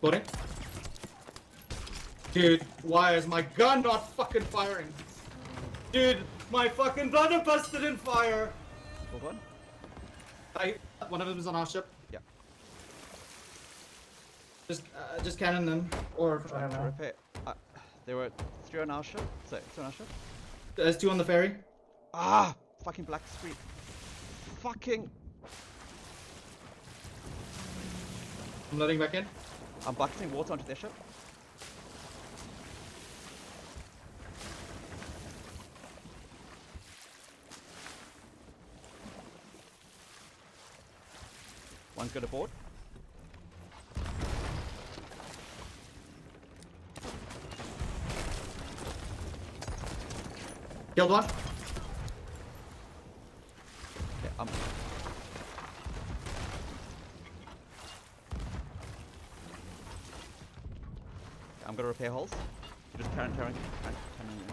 Loading. Dude, why is my gun not fucking firing? Dude, my fucking blunderbuss didn't fire! Hold on. I, one of them is on our ship. Yeah. Just, uh, just cannon them. Or, I don't know. Repair. Uh, there were three on our ship. Sorry, two on our ship. There's two on the ferry. Ah! Fucking black screen. Fucking. I'm letting back in. I'm bucketing water onto their ship. One's got a board. Killed one. Yeah, I'm. I'm gonna repair holes. Just turn, turn, turn, turn